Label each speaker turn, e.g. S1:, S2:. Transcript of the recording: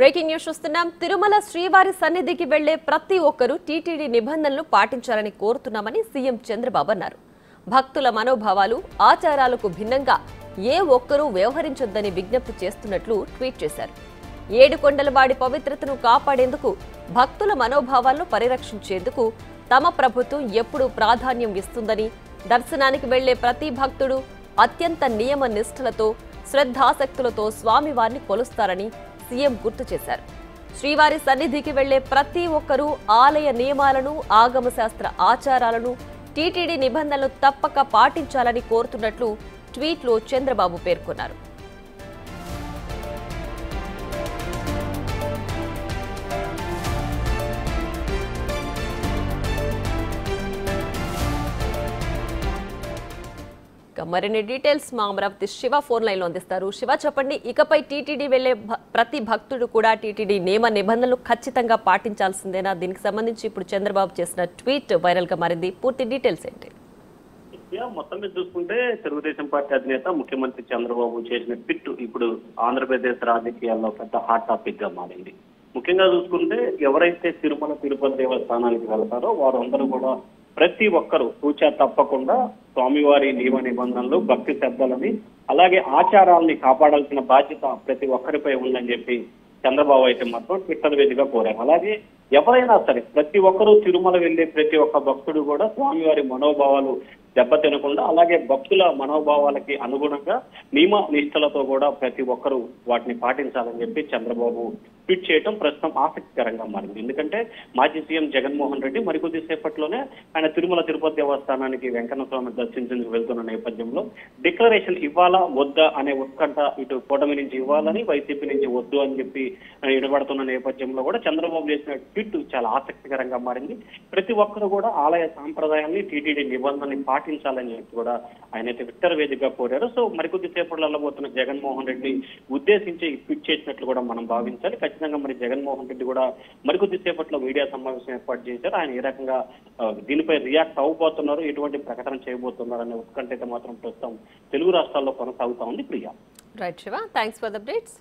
S1: Breaking news చూస్తున్నాం. తిరుమల శ్రీవారి సన్నిధికి వెళ్ళే ప్రతి ఒక్కరూ టీటీడీ నిబంధనలు పాటించాలని కోరుతున్నామని సీఎం చంద్రబాబు అన్నారు. భక్తుల మనోభావాలు ఆచారాలకు భిన్నంగా ఏ ఒక్కరూ వ్యవహరించొద్దని విజ్ఞప్తి చేస్తున్నట్లు ట్వీట్ చేశారు. ఏడుకొండలవాడి పవిత్రతను కాపాడేందుకు భక్తుల మనోభావాలను పరిరక్షించేందుకు తమ ప్రభుత్వం ఎప్పుడూ ప్రాధాన్యం ఇస్తుందని దర్శనానికి వెళ్ళే ప్రతి భక్తుడు అత్యంత నియమ నిష్ఠలతో శ్రద్ధాసక్తులతో స్వామివారిని కొలుస్తారని సీఎం గుర్తు చేశారు. శ్రీవారి సన్నిధికి వెళ్ళే ప్రతి ఒక్కరూ ఆలయ నియమాలను ఆగమశాస్త్ర ఆచారాలను టీటీడీ నిబంధనలు తప్పక పాటించాలని కోరుతున్నట్లు ట్వీట్లో చంద్రబాబు పేర్కొన్నారు. మరిన్ని డీటెయిల్స్ మా అమరావతి శివ ఫోన్ లైన్లో అందిస్తారు. శివ చెప్పండి ఇకపై టీటీడీ వెళ్ళే ప్రతి భక్తుడు కూడా టీటీడీ నియమ నిబంధనలు ఖచ్చితంగా పాటించాల్సిందేనా? దీనికి సంబంధించి ఇప్పుడు చంద్రబాబు చేసిన ట్వీట్ వైరల్గా మారింది. పూర్తి డీటెయిల్స్ ఏంటి?
S2: మొత్తం మీద చూసుకుంటే తెలుగుదేశం పార్టీ అధినేత ముఖ్యమంత్రి చంద్రబాబు చేసిన ట్విట్ ఇప్పుడు ఆంధ్రప్రదేశ్ రాజకీయాల్లో పెద్ద హాట్ టాపిక్గా మారింది. ముఖ్యంగా చూసుకుంటే ఎవరైతే తిరుమల తిరుపతి దేవస్థానానికి వెళ్తారో వారందరూ కూడా ప్రతి ఒక్కరూ తూచా తప్పకుండా స్వామివారి నియమ నిబంధనలు భక్తి శ్రద్ధలని అలాగే ఆచారాలని కాపాడాల్సిన బాధ్యత ప్రతి ఒక్కరిపై ఉందని చెప్పి చంద్రబాబు అయితే మాత్రం ట్విట్టర్ వేదిక కోరారు. అలాగే ఎవరైనా సరే ప్రతి ఒక్కరూ తిరుమల వెళ్ళే ప్రతి ఒక్క భక్తుడు కూడా స్వామివారి మనోభావాలు దెబ్బతినకుండా అలాగే భక్తుల మనోభావాలకి అనుగుణంగా నియమ నిష్టలతో కూడా ప్రతి ఒక్కరూ వాటిని పాటించాలని చెప్పి చంద్రబాబు ట్వీట్ చేయడం ప్రస్తుతం ఆసక్తికరంగా మారింది. ఎందుకంటే మాజీ సీఎం జగన్మోహన్ రెడ్డి మరికొద్ది సేపట్లోనే ఆయన తిరుమల తిరుపతి దేవస్థానానికి వెంకన్న స్వామి దర్శించేందుకు వెళ్తున్న నేపథ్యంలో డిక్లరేషన్ ఇవ్వాలా వద్దా అనే ఉత్కంఠ ఇటు కూటమి నుంచి ఇవ్వాలని వైసీపీ నుంచి వద్దు అని చెప్పి ఇడబడుతున్న నేపథ్యంలో కూడా చంద్రబాబు చేసిన ట్వీట్ చాలా ఆసక్తికరంగా మారింది. ప్రతి ఒక్కరు కూడా ఆలయ సాంప్రదాయాన్ని టీటీడీ నిబంధనని పాటించాలని చెప్పి కూడా ఆయన అయితే ట్విట్టర్ వేదికగా కోరారు. సో మరికొద్ది సేపట్లో వెళ్ళబోతున్న జగన్మోహన్ రెడ్డి ఉద్దేశించి ట్వీట్ చేసినట్లు కూడా మనం భావించాలి. ఖచ్చితంగా మరి జగన్మోహన్ రెడ్డి కూడా మరికొద్ది సేపట్లో మీడియా సమావేశం ఏర్పాటు చేశారు. ఆయన ఏ రకంగా దీనిపై రియాక్ట్ అవ్వబోతున్నారు ఎటువంటి ప్రకటన చేయబోతున్నారు అనే ఉత్కంఠ అయితే మాత్రం ప్రస్తుతం తెలుగు రాష్ట్రాల్లో కొనసాగుతా ఉంది Priya.
S1: Right Shiva thanks for the updates